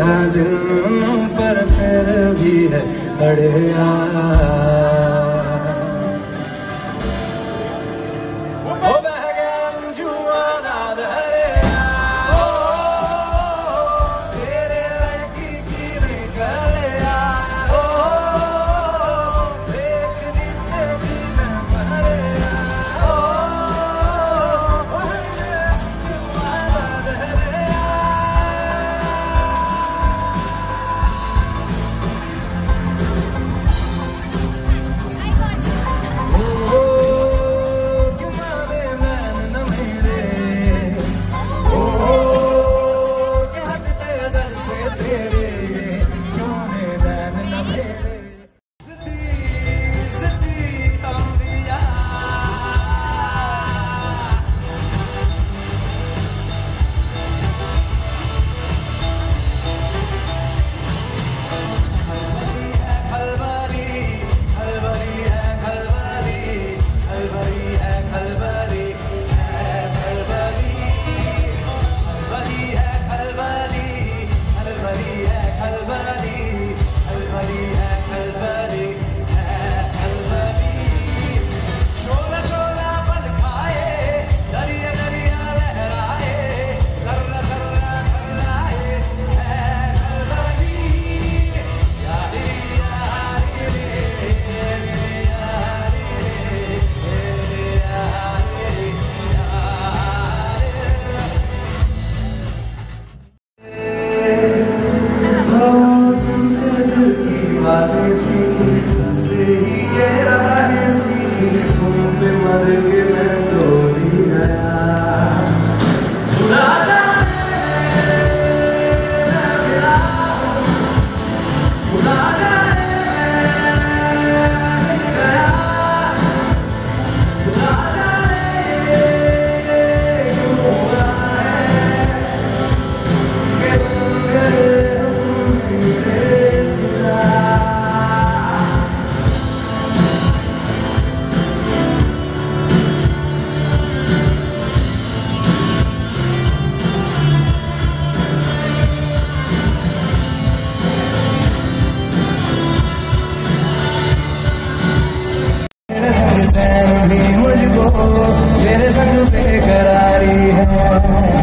है दिल पर फिर भी है अड़े ओ तुम पे मर के मैं तो दिया Lada, Oh,